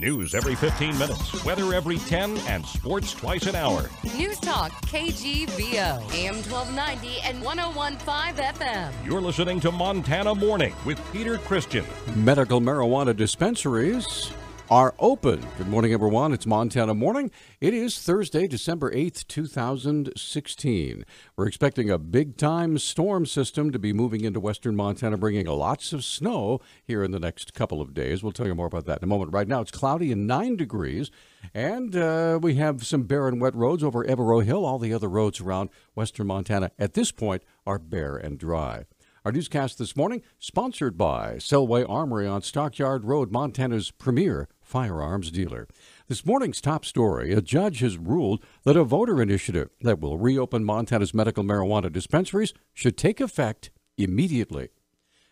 News every 15 minutes, weather every 10, and sports twice an hour. News Talk KGVO, AM 1290 and 1015 FM. You're listening to Montana Morning with Peter Christian. Medical marijuana dispensaries are open. Good morning, everyone. It's Montana Morning. It is Thursday, December 8th, 2016. We're expecting a big time storm system to be moving into western Montana, bringing lots of snow here in the next couple of days. We'll tell you more about that in a moment. Right now, it's cloudy and 9 degrees, and uh, we have some barren, wet roads over Evaro Hill. All the other roads around western Montana at this point are bare and dry. Our newscast this morning, sponsored by Selway Armory on Stockyard Road, Montana's premier firearms dealer. This morning's top story a judge has ruled that a voter initiative that will reopen Montana's medical marijuana dispensaries should take effect immediately.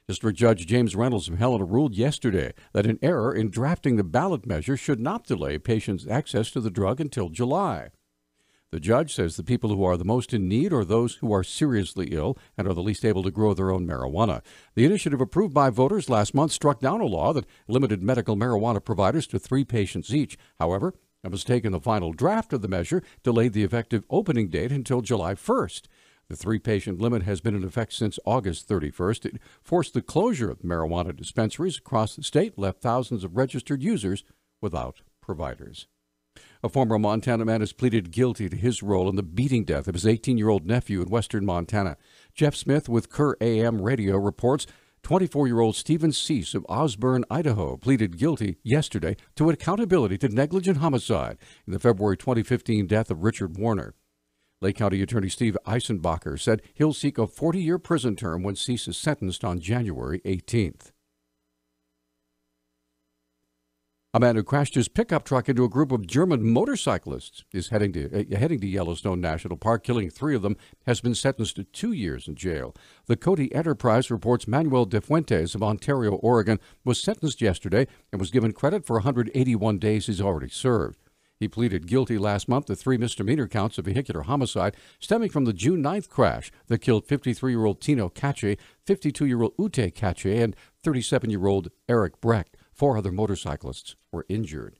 District Judge James Reynolds of Helena ruled yesterday that an error in drafting the ballot measure should not delay patients' access to the drug until July. The judge says the people who are the most in need are those who are seriously ill and are the least able to grow their own marijuana. The initiative approved by voters last month struck down a law that limited medical marijuana providers to three patients each. However, a mistake in the final draft of the measure delayed the effective opening date until July 1st. The three patient limit has been in effect since August 31st. It forced the closure of marijuana dispensaries across the state, left thousands of registered users without providers. A former Montana man has pleaded guilty to his role in the beating death of his 18 year old nephew in western Montana. Jeff Smith with Kerr AM Radio reports 24 year old Stephen Cease of Osburn, Idaho, pleaded guilty yesterday to accountability to negligent homicide in the February 2015 death of Richard Warner. Lake County Attorney Steve Eschenbacher said he'll seek a 40 year prison term when Cease is sentenced on January 18th. A man who crashed his pickup truck into a group of German motorcyclists is heading to uh, heading to Yellowstone National Park, killing three of them, has been sentenced to two years in jail. The Cody Enterprise reports Manuel De Fuentes of Ontario, Oregon, was sentenced yesterday and was given credit for 181 days he's already served. He pleaded guilty last month to three misdemeanor counts of vehicular homicide stemming from the June 9th crash that killed 53 year old Tino Cache, 52 year old Ute Cache, and 37 year old Eric Brecht. Four other motorcyclists were injured.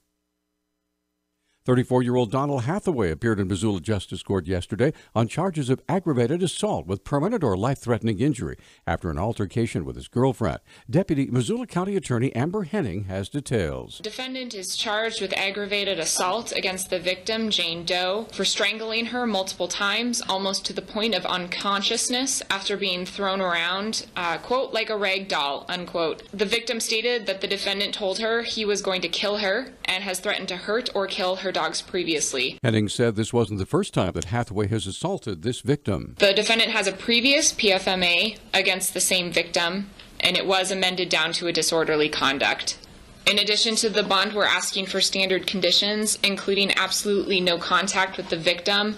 34 year old Donald Hathaway appeared in Missoula Justice Court yesterday on charges of aggravated assault with permanent or life threatening injury after an altercation with his girlfriend. Deputy Missoula County Attorney Amber Henning has details. Defendant is charged with aggravated assault against the victim, Jane Doe, for strangling her multiple times, almost to the point of unconsciousness after being thrown around, uh, quote, like a rag doll, unquote. The victim stated that the defendant told her he was going to kill her and has threatened to hurt or kill her dogs previously. Henning said this wasn't the first time that Hathaway has assaulted this victim. The defendant has a previous PFMA against the same victim, and it was amended down to a disorderly conduct. In addition to the bond, we're asking for standard conditions, including absolutely no contact with the victim,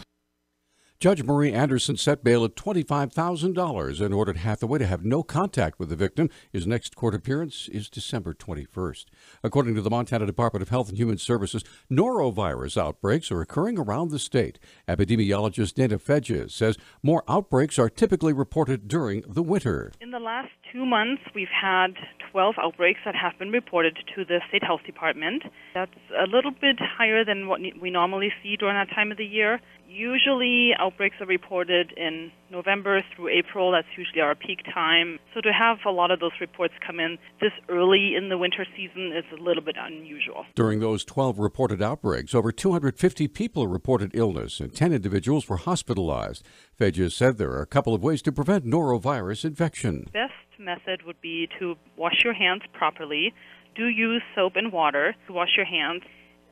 Judge Marie Anderson set bail at $25,000 and ordered Hathaway to have no contact with the victim. His next court appearance is December 21st. According to the Montana Department of Health and Human Services, norovirus outbreaks are occurring around the state. Epidemiologist Dana Fejes says more outbreaks are typically reported during the winter. In the last two months, we've had 12 outbreaks that have been reported to the State Health Department. That's a little bit higher than what we normally see during that time of the year. Usually, outbreaks are reported in November through April. That's usually our peak time. So, to have a lot of those reports come in this early in the winter season is a little bit unusual. During those 12 reported outbreaks, over 250 people reported illness and 10 individuals were hospitalized. Fejes said there are a couple of ways to prevent norovirus infection. Best method would be to wash your hands properly. Do use soap and water to wash your hands.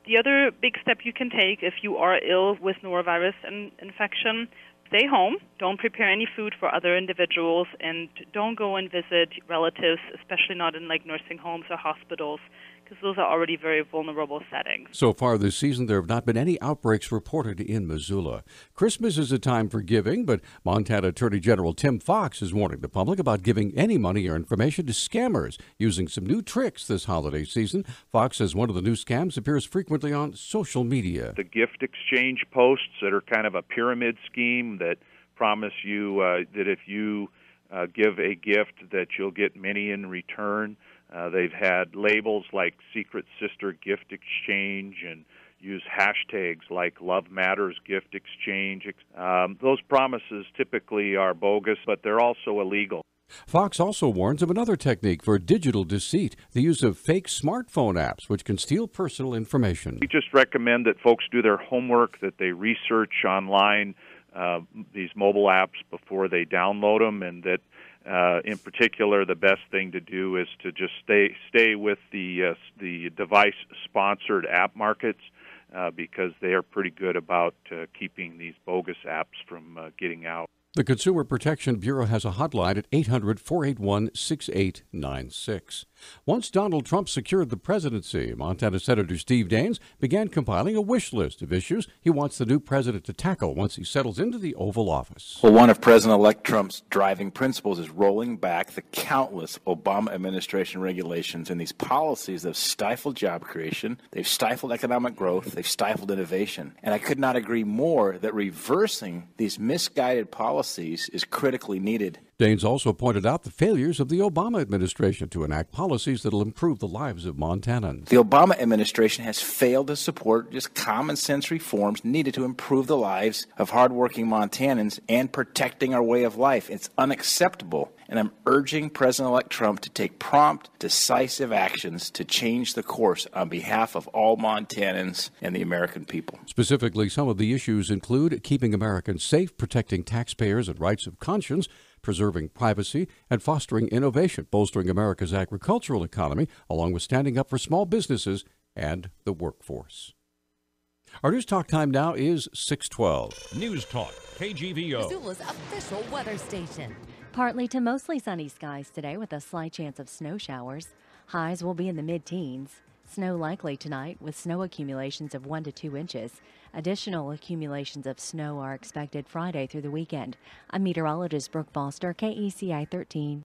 The other big step you can take if you are ill with norovirus infection, stay home, don't prepare any food for other individuals, and don't go and visit relatives, especially not in like nursing homes or hospitals because those are already very vulnerable settings. So far this season, there have not been any outbreaks reported in Missoula. Christmas is a time for giving, but Montana Attorney General Tim Fox is warning the public about giving any money or information to scammers using some new tricks this holiday season. Fox says one of the new scams appears frequently on social media. The gift exchange posts that are kind of a pyramid scheme that promise you uh, that if you uh, give a gift that you'll get many in return. Uh, they've had labels like Secret Sister Gift Exchange and use hashtags like Love Matters Gift Exchange. Um, those promises typically are bogus, but they're also illegal. Fox also warns of another technique for digital deceit the use of fake smartphone apps, which can steal personal information. We just recommend that folks do their homework, that they research online uh, these mobile apps before they download them, and that uh, in particular, the best thing to do is to just stay stay with the uh, the device sponsored app markets uh, because they are pretty good about uh, keeping these bogus apps from uh, getting out. The Consumer Protection Bureau has a hotline at 800 481 6896. Once Donald Trump secured the presidency, Montana Senator Steve Daines began compiling a wish list of issues he wants the new president to tackle once he settles into the Oval Office. Well, one of President elect Trump's driving principles is rolling back the countless Obama administration regulations and these policies that have stifled job creation, they've stifled economic growth, they've stifled innovation. And I could not agree more that reversing these misguided policies is critically needed. Daines also pointed out the failures of the Obama administration to enact policies that will improve the lives of Montanans. The Obama administration has failed to support just common sense reforms needed to improve the lives of hardworking Montanans and protecting our way of life. It's unacceptable. And I'm urging President elect Trump to take prompt, decisive actions to change the course on behalf of all Montanans and the American people. Specifically, some of the issues include keeping Americans safe, protecting taxpayers and rights of conscience preserving privacy, and fostering innovation, bolstering America's agricultural economy, along with standing up for small businesses and the workforce. Our news talk time now is 612. News Talk, KGVO. Missoula's official weather station. Partly to mostly sunny skies today with a slight chance of snow showers. Highs will be in the mid teens. Snow likely tonight with snow accumulations of 1 to 2 inches. Additional accumulations of snow are expected Friday through the weekend. I'm meteorologist Brooke Foster, KECI 13.